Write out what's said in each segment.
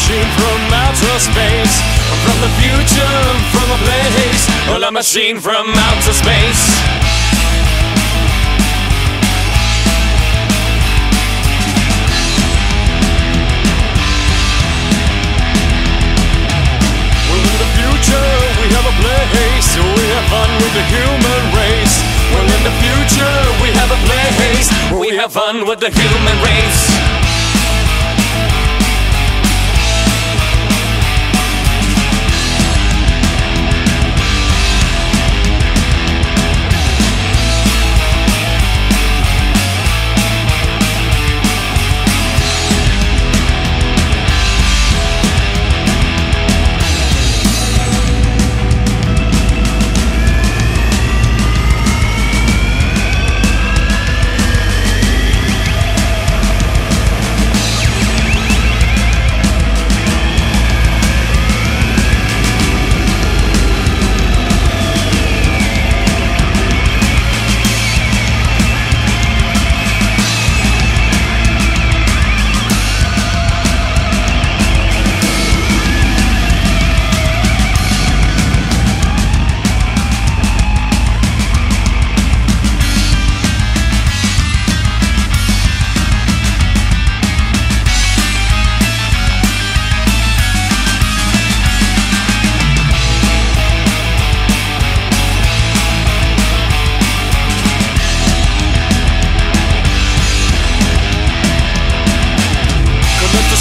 machine from outer space. From the future, from a place. Well, a machine from outer space. Well, in the future, we have a place. We have fun with the human race. Well, in the future, we have a place. We have fun with the human race.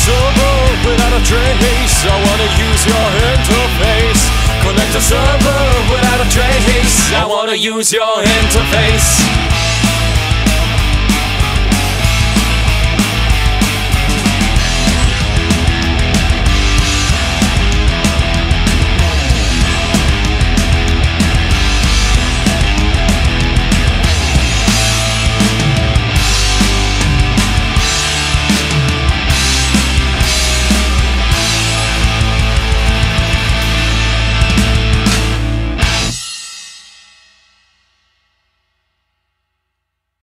Server without a trace. I wanna use your interface. Connect the server without a trace. I wanna use your interface.